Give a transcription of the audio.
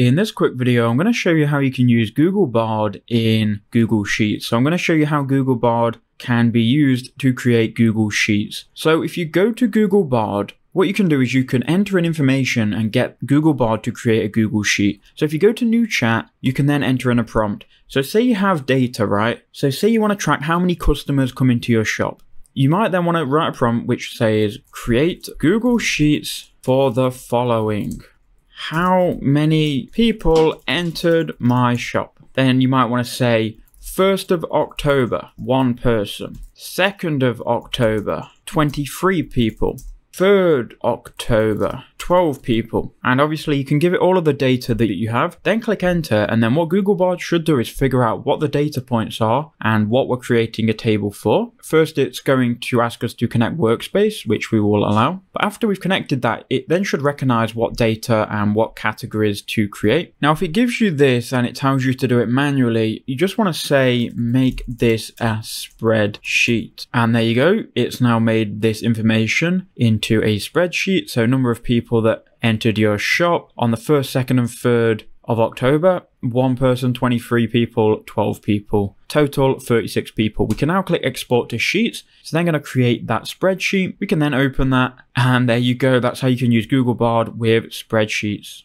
In this quick video, I'm going to show you how you can use Google Bard in Google Sheets. So I'm going to show you how Google Bard can be used to create Google Sheets. So if you go to Google Bard, what you can do is you can enter in information and get Google Bard to create a Google Sheet. So if you go to new chat, you can then enter in a prompt. So say you have data, right? So say you want to track how many customers come into your shop. You might then want to write a prompt which says create Google Sheets for the following. How many people entered my shop? Then you might want to say 1st of October, one person. 2nd of October, 23 people. 3rd October, 12 people. And obviously you can give it all of the data that you have, then click enter. And then what Google Bard should do is figure out what the data points are and what we're creating a table for. First, it's going to ask us to connect workspace, which we will allow. But after we've connected that, it then should recognize what data and what categories to create. Now, if it gives you this and it tells you to do it manually, you just want to say, make this a spreadsheet. And there you go. It's now made this information into a spreadsheet. So number of people that entered your shop on the first, second, and third of October. One person, 23 people, 12 people. Total 36 people. We can now click export to sheets. So then going to create that spreadsheet. We can then open that and there you go. That's how you can use Google Bard with spreadsheets.